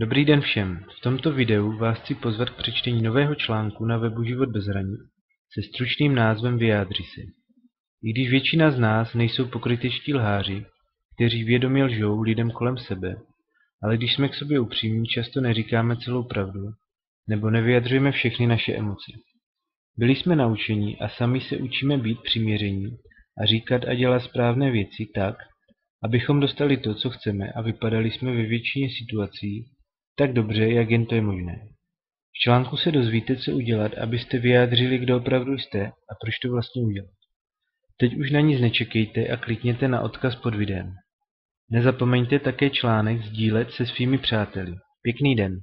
Dobrý den všem, v tomto videu vás chci pozvat k přečtení nového článku na webu Život bez hranic se stručným názvem Vyjádři se. I když většina z nás nejsou pokrytečtí lháři, kteří vědomě lžou lidem kolem sebe, ale když jsme k sobě upřímní, často neříkáme celou pravdu, nebo nevyjadřujeme všechny naše emoce. Byli jsme naučeni a sami se učíme být přiměření a říkat a dělat správné věci tak, abychom dostali to, co chceme a vypadali jsme ve většině situací tak dobře, jak jen to je možné. V článku se dozvíte, co udělat, abyste vyjádřili, kdo opravdu jste a proč to vlastně udělat. Teď už na nic nečekejte a klikněte na odkaz pod videem. Nezapomeňte také článek sdílet se svými přáteli. Pěkný den!